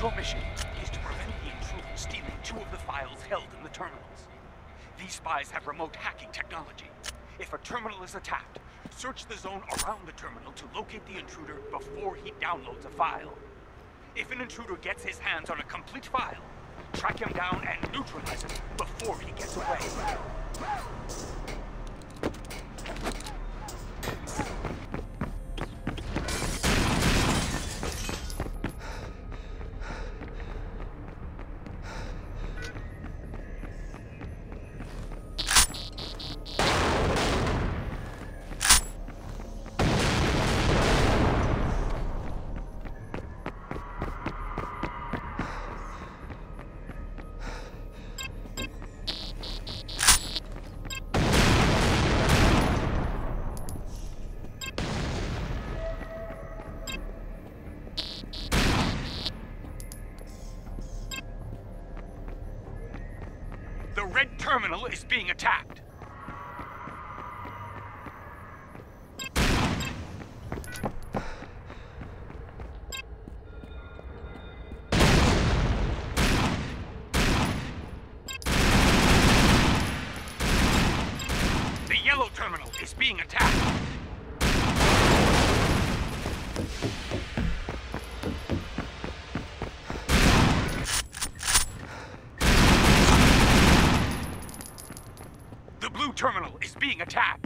Your mission is to prevent the intruder stealing two of the files held in the terminals. These spies have remote hacking technology. If a terminal is attacked, search the zone around the terminal to locate the intruder before he downloads a file. If an intruder gets his hands on a complete file, track him down and neutralize him before he gets away. Red terminal is being attacked. The yellow terminal is being attacked. The blue terminal is being attacked.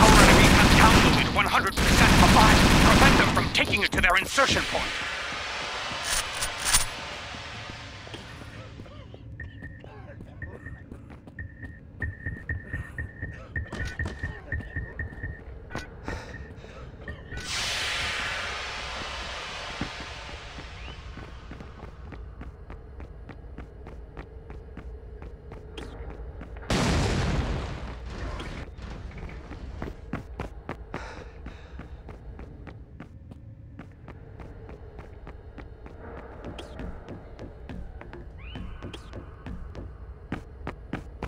Our enemy has downloaded 100% of. Prevent them from taking it to their insertion point.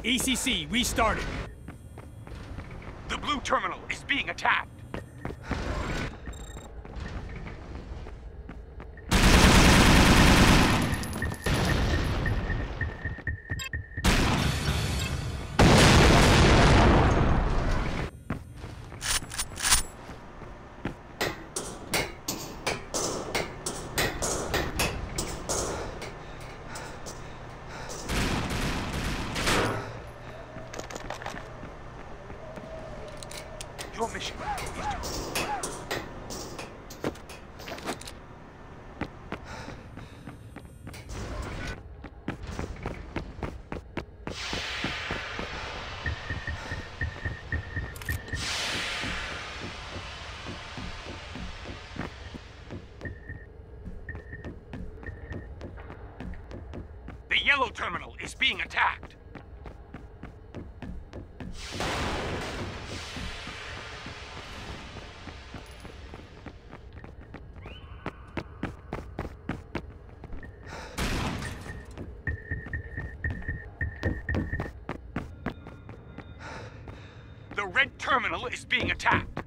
ECC restarted. The blue terminal is being attacked. Yellow terminal is being attacked. The red terminal is being attacked.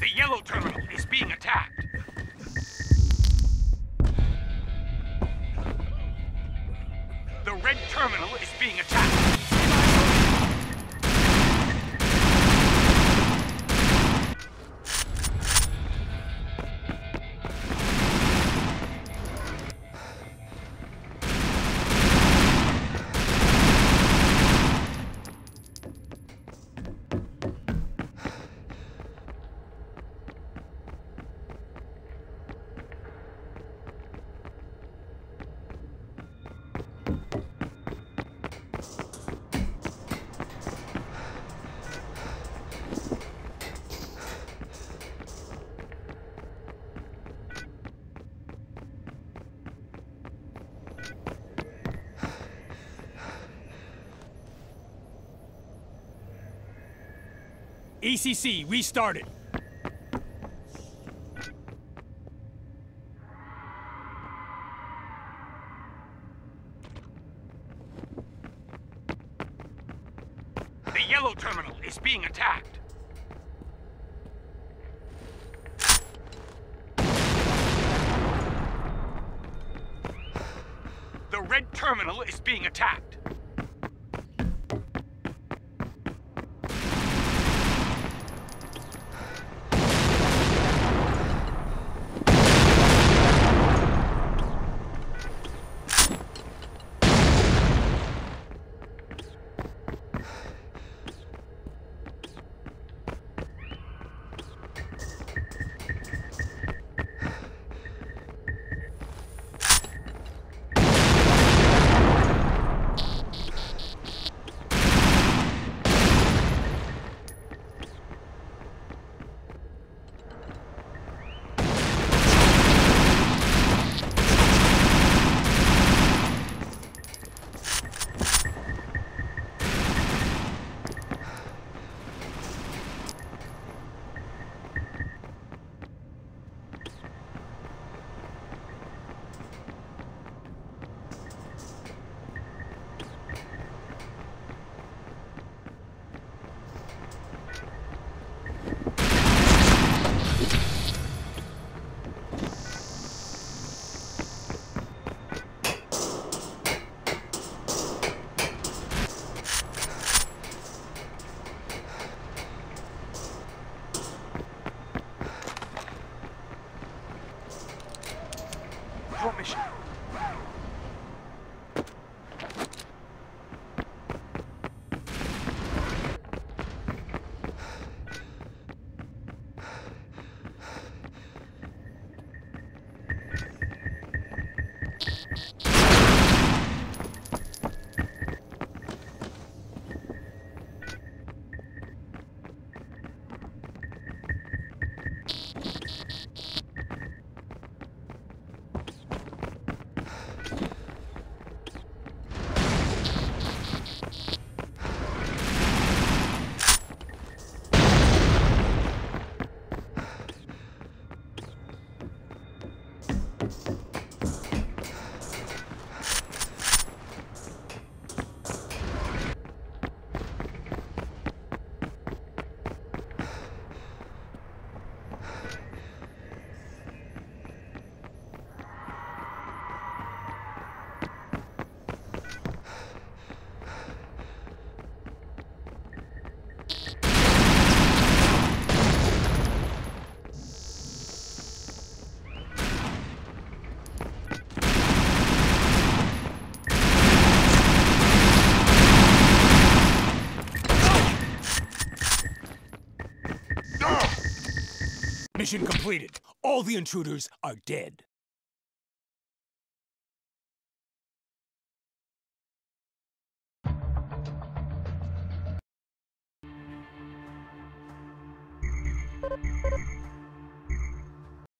The yellow terminal is being attacked. Attacked. ECC restarted. The yellow terminal is being attacked. The red terminal is being attacked. Your mission. Mission completed. All the intruders are dead.